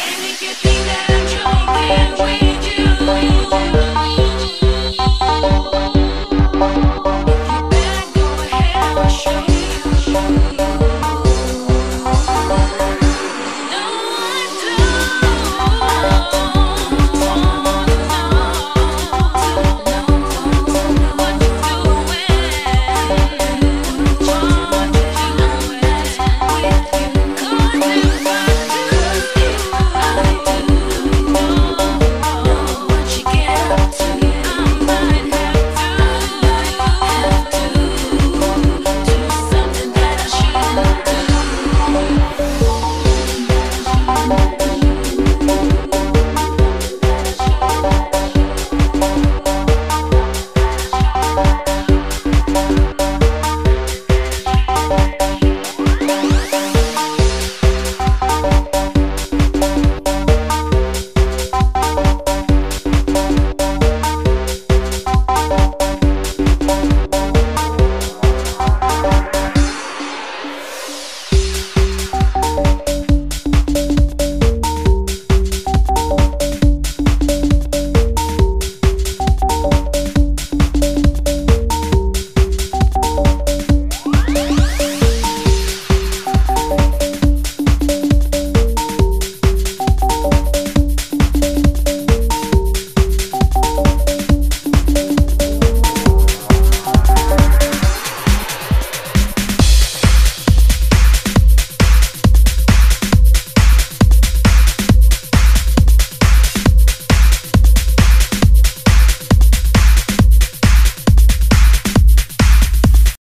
Anything that I'm drinking, we